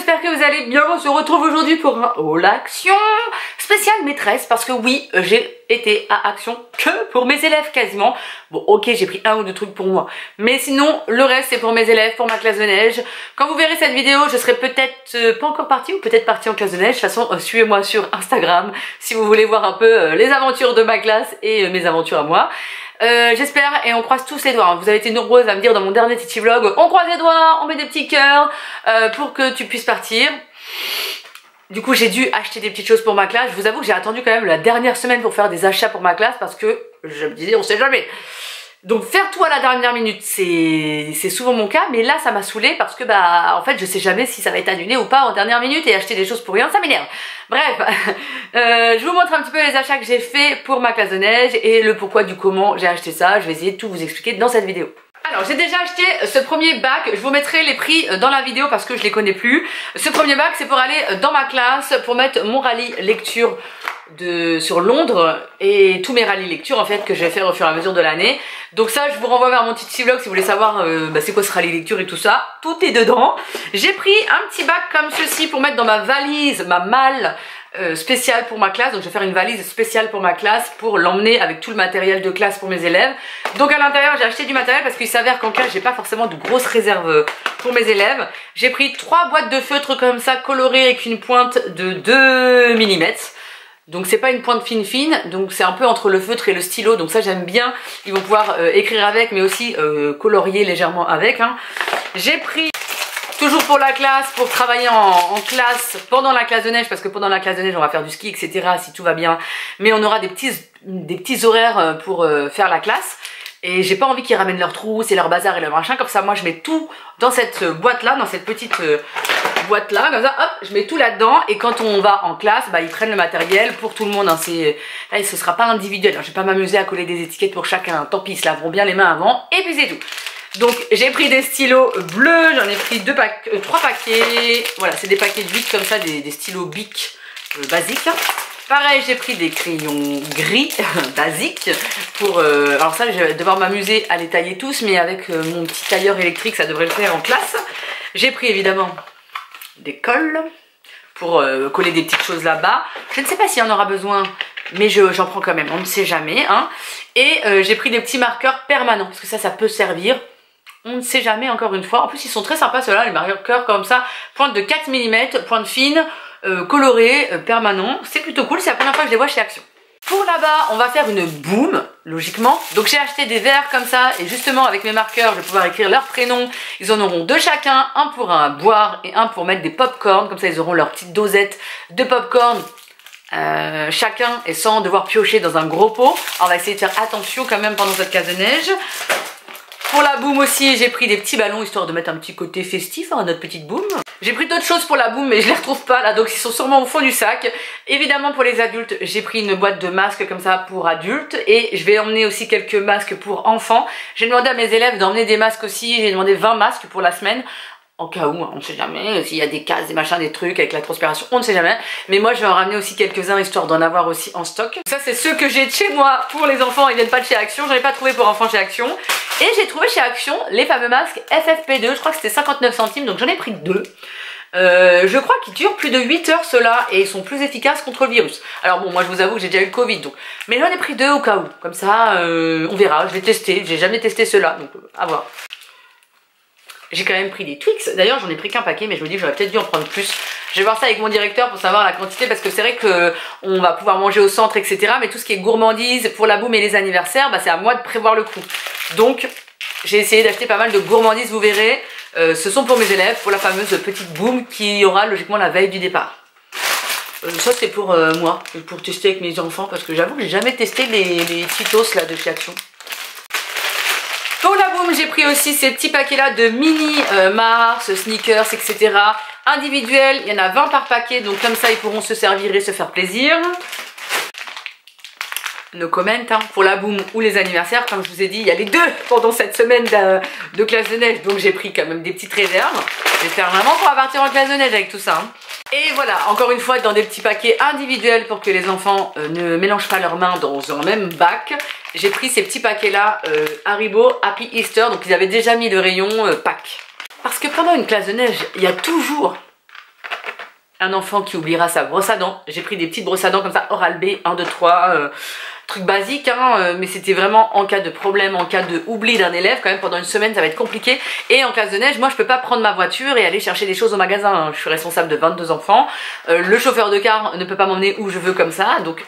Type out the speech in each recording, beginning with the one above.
j'espère que vous allez bien. On se retrouve aujourd'hui pour un haul action spécial maîtresse parce que oui, j'ai été à action que pour mes élèves quasiment. Bon ok, j'ai pris un ou deux trucs pour moi, mais sinon le reste c'est pour mes élèves, pour ma classe de neige. Quand vous verrez cette vidéo, je serai peut-être euh, pas encore partie ou peut-être partie en classe de neige. De toute façon, euh, suivez-moi sur Instagram si vous voulez voir un peu euh, les aventures de ma classe et mes aventures à moi. Euh, j'espère et on croise tous les doigts. Vous avez été nombreuses à me dire dans mon dernier petit vlog, on croise les doigts, on met des petits cœurs euh, pour que tu puisses partir. Du coup j'ai dû acheter des petites choses pour ma classe. Je vous avoue que j'ai attendu quand même la dernière semaine pour faire des achats pour ma classe parce que je me disais on sait jamais. Donc faire tout à la dernière minute, c'est souvent mon cas, mais là ça m'a saoulé parce que bah en fait je sais jamais si ça va être annulé ou pas en dernière minute et acheter des choses pour rien, ça m'énerve. Bref, euh, je vous montre un petit peu les achats que j'ai fait pour ma classe de neige et le pourquoi du comment j'ai acheté ça. Je vais essayer de tout vous expliquer dans cette vidéo. Alors j'ai déjà acheté ce premier bac, je vous mettrai les prix dans la vidéo parce que je les connais plus. Ce premier bac c'est pour aller dans ma classe, pour mettre mon rallye lecture de, sur Londres et tous mes rallyes lecture en fait que je vais faire au fur et à mesure de l'année. Donc ça je vous renvoie vers mon petit vlog si vous voulez savoir euh, bah, c'est quoi ce rallye lecture et tout ça. Tout est dedans. J'ai pris un petit bac comme ceci pour mettre dans ma valise, ma malle euh, spéciale pour ma classe. Donc je vais faire une valise spéciale pour ma classe pour l'emmener avec tout le matériel de classe pour mes élèves. Donc à l'intérieur j'ai acheté du matériel parce qu'il s'avère qu'en classe j'ai pas forcément de grosses réserves pour mes élèves. J'ai pris trois boîtes de feutre comme ça colorées avec une pointe de 2 mm. Donc c'est pas une pointe fine fine, donc c'est un peu entre le feutre et le stylo, donc ça j'aime bien. Ils vont pouvoir euh, écrire avec, mais aussi euh, colorier légèrement avec. Hein. J'ai pris toujours pour la classe, pour travailler en, classe pendant la classe de neige, parce que pendant la classe de neige on va faire du ski, etc. si tout va bien. Mais on aura des petits, horaires euh, pour faire la classe. Et j'ai pas envie qu'ils ramènent leurs trousses et leur bazar et leur machin. Comme ça, moi, je mets tout dans cette boîte là, dans cette petite boîte là, comme ça, hop, je mets tout là-dedans et quand on va en classe, bah, ils prennent le matériel pour tout le monde. Hein, c'est Là, ce sera pas individuel, hein, je vais pas m'amuser à coller des étiquettes pour chacun, tant pis, ils se laveront bien les mains avant et puis c'est tout. Donc j'ai pris des stylos bleus, j'en ai pris deux euh, trois paquets, voilà, c'est des paquets de 8 comme ça, des, stylos Bic euh, basiques. Pareil, j'ai pris des crayons gris basiques pour... Euh, alors ça, je vais devoir m'amuser à les tailler tous, mais avec mon petit tailleur électrique, ça devrait le faire en classe. J'ai pris évidemment des cols pour euh, coller des petites choses là-bas. Je ne sais pas s'il y en aura besoin, mais j'en prends quand même, on ne sait jamais. Hein. Et euh, j'ai pris des petits marqueurs permanents, parce que ça, ça peut servir. On ne sait jamais, encore une fois. En plus, ils sont très sympas, ceux-là, les marqueurs comme ça. Pointe de 4 mm, pointe fine, euh, colorée, permanent. C'est plutôt cool, c'est la première fois que je les vois chez Action. Pour là-bas, on va faire une boom, logiquement. Donc j'ai acheté des verres comme ça, et justement avec mes marqueurs, je vais pouvoir écrire leur prénom. Ils en auront deux chacun, un pour un boire et un pour mettre des pop-corn. Comme ça, ils auront leur petite dosette de pop-corn euh, chacun et sans devoir piocher dans un gros pot. on va essayer de faire attention quand même pendant cette case de neige. Pour la boum aussi, j'ai pris des petits ballons histoire de mettre un petit côté festif à notre petite boum. J'ai pris d'autres choses pour la boum mais je les retrouve pas là donc ils sont sûrement au fond du sac. Évidemment pour les adultes, j'ai pris une boîte de masques comme ça pour adultes et je vais emmener aussi quelques masques pour enfants. J'ai demandé à mes élèves d'emmener des masques aussi, j'ai demandé 20 masques pour la semaine en cas où, hein, on ne sait jamais, s'il y a des cases, des machins, des trucs avec la transpiration, on ne sait jamais. Mais moi, je vais en ramener aussi quelques-uns histoire d'en avoir aussi en stock. Ça, c'est ceux que j'ai de chez moi pour les enfants, ils viennent pas de chez Action. J'en ai pas trouvé pour enfants chez Action. Et j'ai trouvé chez Action les fameux masques FFP2, je crois que c'était 59 centimes, donc j'en ai pris deux. Euh, je crois qu'ils durent plus de 8 heures ceux-là et ils sont plus efficaces contre le virus. Alors bon, moi je vous avoue que j'ai déjà eu le Covid, donc. Mais j'en ai pris deux au cas où. Comme ça, euh, on verra. Je vais tester. J'ai jamais testé ceux-là, donc à voir. J'ai quand même pris des Twix. D'ailleurs, j'en ai pris qu'un paquet, mais je me dis que j'aurais peut-être dû en prendre plus. Je vais voir ça avec mon directeur pour savoir la quantité parce que c'est vrai que on va pouvoir manger au centre, etc. Mais tout ce qui est gourmandise pour la boum et les anniversaires, bah, c'est à moi de prévoir le coup. Donc, j'ai essayé d'acheter pas mal de gourmandises, vous verrez. Euh, ce sont pour mes élèves, pour la fameuse petite boum qui aura logiquement la veille du départ. Euh, ça c'est pour euh, moi, pour tester avec mes enfants parce que j'avoue que j'ai jamais testé les, les Cheetos là de chez Action. Pour la boum, j'ai pris aussi ces petits paquets là de mini Mars, sneakers, etc. Individuels, il y en a 20 par paquet, donc comme ça ils pourront se servir et se faire plaisir nos comments hein, pour la boum ou les anniversaires. Comme je vous ai dit, il y a les deux pendant cette semaine de, classe de neige. Donc j'ai pris quand même des petites réserves. J'espère vraiment qu'on va partir en classe de neige avec tout ça. Hein. Et voilà, encore une fois, dans des petits paquets individuels pour que les enfants euh, ne mélangent pas leurs mains dans un même bac. J'ai pris ces petits paquets-là, euh, Haribo Happy Easter. Donc ils avaient déjà mis le rayon euh. Parce que pendant une classe de neige, il y a toujours un enfant qui oubliera sa brosse à dents. J'ai pris des petites brosses à dents comme ça, Oral-B, 1, 2, 3, truc basique, hein, euh, mais c'était vraiment en cas de problème, en cas de oubli d'un élève, quand même pendant une semaine ça va être compliqué. Et en cas de neige, moi je peux pas prendre ma voiture et aller chercher des choses au magasin. Hein. Je suis responsable de 22 enfants. Euh, le chauffeur de car ne peut pas m'emmener où je veux comme ça, donc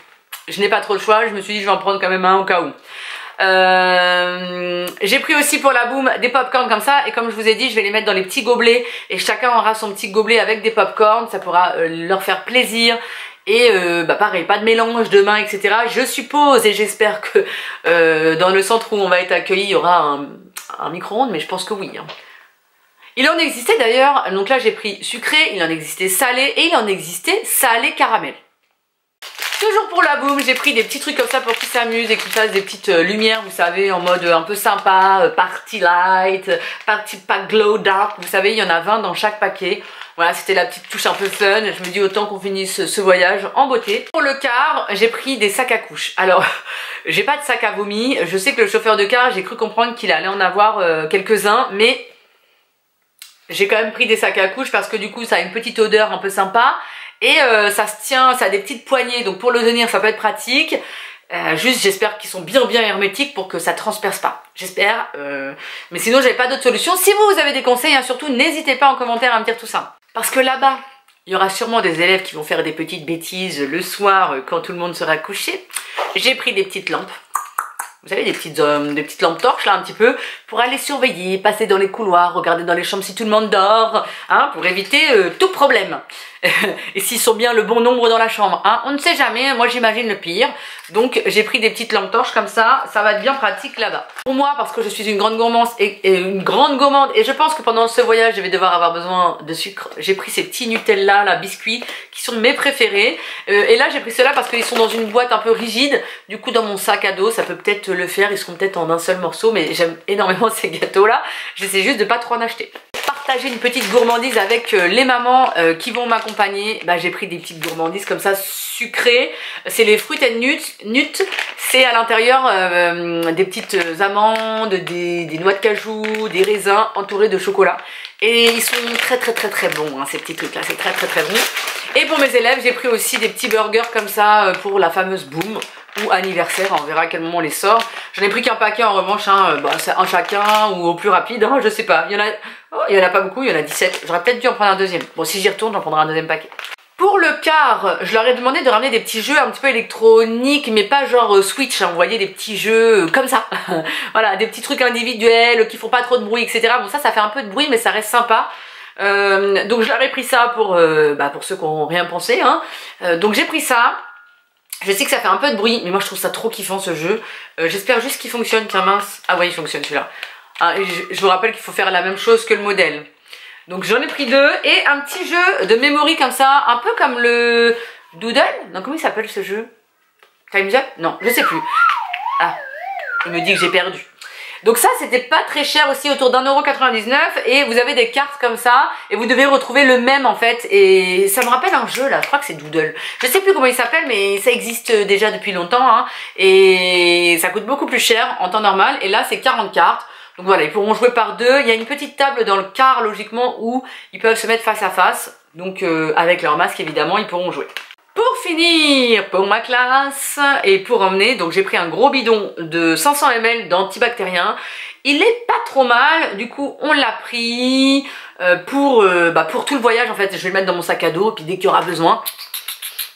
je n'ai pas trop le choix. Je me suis dit je vais en prendre quand même un au cas où. Euh, j'ai pris aussi pour la boum des popcorn comme ça et comme je vous ai dit je vais les mettre dans les petits gobelets et chacun aura son petit gobelet avec des popcorn ça pourra leur faire plaisir et euh, bah pareil, pas de mélange demain, etc. Je suppose et j'espère que euh, dans le centre où on va être accueilli, il y aura un, micro-ondes, mais je pense que oui. Hein. Il en existait d'ailleurs, donc là j'ai pris sucré, il en existait salé et il en existait salé caramel. Toujours pour la boum, j'ai pris des petits trucs comme ça pour qu'ils s'amusent et qu'ils fassent des petites euh, lumières, vous savez, en mode un peu sympa, party light, party pack glow dark, vous savez, il y en a 20 dans chaque paquet. Voilà, c'était la petite touche un peu fun. Je me dis autant qu'on finisse ce voyage en beauté. Pour le car, j'ai pris des sacs à couches. Alors, j'ai pas de sac à vomi. Je sais que le chauffeur de car, j'ai cru comprendre qu'il allait en avoir euh, quelques-uns, mais j'ai quand même pris des sacs à couches parce que du coup, ça a une petite odeur un peu sympa. Et euh, ça se tient, ça a des petites poignées, donc pour le tenir, ça peut être pratique. Euh, juste j'espère qu'ils sont bien bien hermétiques pour que ça transperce pas. J'espère. mais sinon j'avais pas d'autre solution. Si vous, vous avez des conseils, hein, surtout n'hésitez pas en commentaire à me dire tout ça. Parce que là-bas, il y aura sûrement des élèves qui vont faire des petites bêtises le soir euh, quand tout le monde sera couché. J'ai pris des petites lampes. Vous savez, des petites, euh, des petites lampes torches là un petit peu pour aller surveiller, passer dans les couloirs, regarder dans les chambres si tout le monde dort, hein, pour éviter euh, tout problème. et s'ils sont bien le bon nombre dans la chambre. Hein. On ne sait jamais, moi j'imagine le pire. Donc j'ai pris des petites lampes torches comme ça, ça va être bien pratique là-bas. Pour moi, parce que je suis une grande gourmande et, une grande gourmande, et je pense que pendant ce voyage je vais devoir avoir besoin de sucre, j'ai pris ces petits Nutella, là, biscuits, qui sont mes préférés. Euh, et là j'ai pris ceux-là parce qu'ils sont dans une boîte un peu rigide, du coup dans mon sac à dos, ça peut peut-être le faire, ils seront peut-être en un seul morceau, mais j'aime énormément ces gâteaux-là. J'essaie juste de pas trop en acheter partager une petite gourmandise avec euh, les mamans euh, qui vont m'accompagner. Bah, j'ai pris des petites gourmandises comme ça sucrées. C'est les fruits and nuts. C'est à l'intérieur euh, des petites amandes, des, noix de cajou, des raisins entourés de chocolat. Et ils sont très très très très bons hein, ces petits trucs là, c'est très très très bon. Et pour mes élèves j'ai pris aussi des petits burgers comme ça pour la fameuse boom ou anniversaire, on verra à quel moment on les sort. J'en ai pris qu'un paquet en revanche, hein, bah, c'est un chacun ou au plus rapide, hein, je sais pas. Il y en a, oh, il y en a pas beaucoup, il y en a 17. J'aurais peut-être dû en prendre un deuxième. Bon, si j'y retourne, j'en prendrai un deuxième paquet. Pour le car, je leur ai demandé de ramener des petits jeux un petit peu électroniques, mais pas genre euh, Switch, hein, vous voyez, des petits jeux euh, comme ça. voilà, des petits trucs individuels qui font pas trop de bruit, etc. Bon, ça, ça fait un peu de bruit, mais ça reste sympa. Euh, donc je leur ai pris ça pour, bah, pour ceux qui n'ont rien pensé. Hein. donc j'ai pris ça. Je sais que ça fait un peu de bruit, mais moi je trouve ça trop kiffant ce jeu. Euh, j'espère juste qu'il fonctionne, tiens mince. Ah ouais, il fonctionne celui-là. Ah, je, vous rappelle qu'il faut faire la même chose que le modèle. Donc j'en ai pris deux et un petit jeu de memory comme ça, un peu comme le Doodle. Non, comment il s'appelle ce jeu? Time's Up Non, je sais plus. Ah, il me dit que j'ai perdu. Donc ça, c'était pas très cher aussi, autour d'un euro 99 et vous avez des cartes comme ça et vous devez retrouver le même en fait et ça me rappelle un jeu là, je crois que c'est Doodle. Je sais plus comment il s'appelle mais ça existe déjà depuis longtemps hein, et ça coûte beaucoup plus cher en temps normal et là c'est 40 cartes. Donc voilà, ils pourront jouer par deux. Il y a une petite table dans le car logiquement où ils peuvent se mettre face à face. Donc euh, avec leur masque évidemment, ils pourront jouer. Pour finir, pour ma classe et pour emmener, donc j'ai pris un gros bidon de 500 ml d'antibactérien. Il est pas trop mal, du coup on l'a pris euh, pour, euh, bah, pour tout le voyage en fait. Je vais le mettre dans mon sac à dos, puis dès qu'il y aura besoin.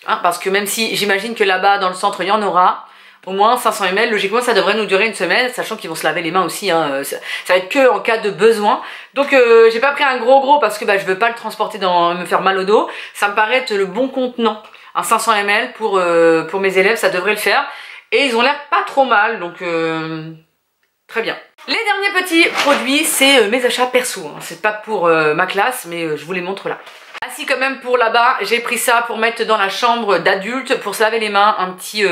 Hein, parce que même si j'imagine que là-bas dans le centre il y en aura, au moins 500 ml, logiquement ça devrait nous durer une semaine, sachant qu'ils vont se laver les mains aussi, hein, euh, ça, va être que en cas de besoin. Donc j'ai pas pris un gros gros parce que bah, je veux pas le transporter dans me faire mal au dos, ça me paraît être le bon contenant un 500 ml pour, euh, pour mes élèves, ça devrait le faire. Et ils ont l'air pas trop mal, donc euh, très bien. Les derniers petits produits, c'est euh, mes achats perso. Hein. C'est pas pour ma classe, mais je vous les montre là. Ainsi quand même pour là-bas, j'ai pris ça pour mettre dans la chambre d'adulte pour se laver les mains, un petit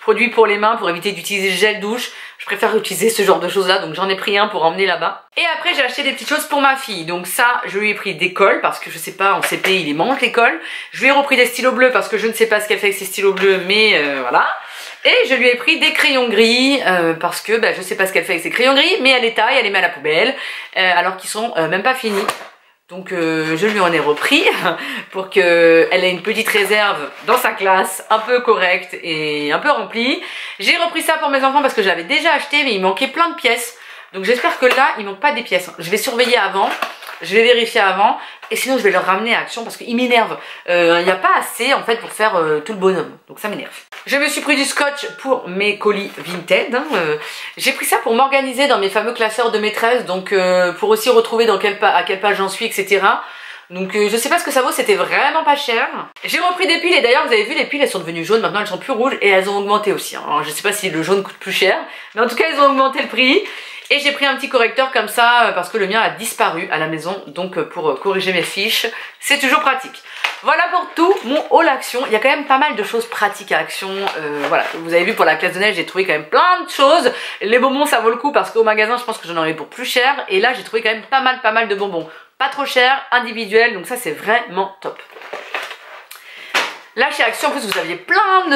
produit pour les mains pour éviter d'utiliser gel douche. Je préfère utiliser ce genre de choses là, donc j'en ai pris un pour emmener là-bas. Et après j'ai acheté des petites choses pour ma fille, donc ça je lui ai pris des cols parce que je sais pas, en CP il est manque les cols. Je lui ai repris des stylos bleus parce que je ne sais pas ce qu'elle fait avec ses stylos bleus, mais euh, voilà. Et je lui ai pris des crayons gris euh, parce que bah, je sais pas ce qu'elle fait avec ses crayons gris, mais elle les taille, elle les met à la poubelle, euh, alors qu'ils sont même pas finis. Donc euh, je lui en ai repris pour qu'elle ait une petite réserve dans sa classe, un peu correcte et un peu remplie. J'ai repris ça pour mes enfants parce que j'avais déjà acheté mais il manquait plein de pièces. Donc j'espère que là, il manque pas des pièces. Je vais surveiller avant, je vais vérifier avant et sinon je vais leur ramener à Action parce qu'il m'énerve. Euh, il n'y a pas assez en fait pour faire euh, tout le bonhomme. Donc ça m'énerve. Je me suis pris du scotch pour mes colis Vinted. Hein, j'ai pris ça pour m'organiser dans mes fameux classeurs de maîtresse. Donc pour aussi retrouver dans à quelle page j'en suis, etc. Donc euh, je sais pas ce que ça vaut, c'était vraiment pas cher. J'ai repris des piles et d'ailleurs vous avez vu les piles elles sont devenues jaunes, maintenant elles sont plus rouges et elles ont augmenté aussi. Hein. Alors je sais pas si le jaune coûte plus cher, mais en tout cas elles ont augmenté le prix. Et j'ai pris un petit correcteur comme ça euh, parce que le mien a disparu à la maison, donc euh, pour corriger mes fiches, c'est toujours pratique. Voilà pour tout mon haul action. Il y a quand même pas mal de choses pratiques à action. voilà, vous avez vu pour la classe de neige, j'ai trouvé quand même plein de choses. Les bonbons, ça vaut le coup parce qu'au magasin, je pense que j'en aurais pour plus cher. Et là, j'ai trouvé quand même pas mal, pas mal de bonbons pas trop cher, individuel, donc ça c'est vraiment top. Là chez Action en plus vous aviez plein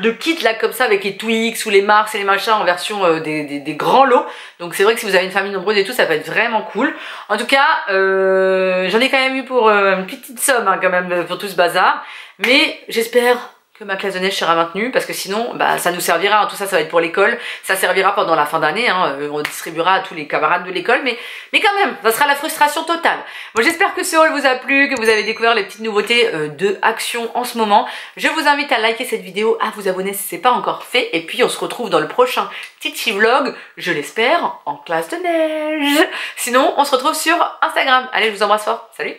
de, kits là comme ça avec les Twix ou les Mars et les machins en version euh, des, grands lots. Donc c'est vrai que si vous avez une famille nombreuse et tout ça peut être vraiment cool. En tout cas euh, j'en ai quand même eu pour euh, une petite somme hein, quand même pour tout ce bazar. Mais j'espère que ma classe de neige sera maintenue parce que sinon bah, ça nous servira, hein, tout ça ça va être pour l'école, ça servira pendant la fin d'année, hein, euh, on distribuera à tous les camarades de l'école, mais, mais quand même, ça sera la frustration totale. Bon j'espère que ce haul vous a plu, que vous avez découvert les petites nouveautés euh, de Action en ce moment. Je vous invite à liker cette vidéo, à vous abonner si ce n'est pas encore fait, et puis on se retrouve dans le prochain petit vlog, je l'espère, en classe de neige. Sinon on se retrouve sur Instagram. Allez je vous embrasse fort, salut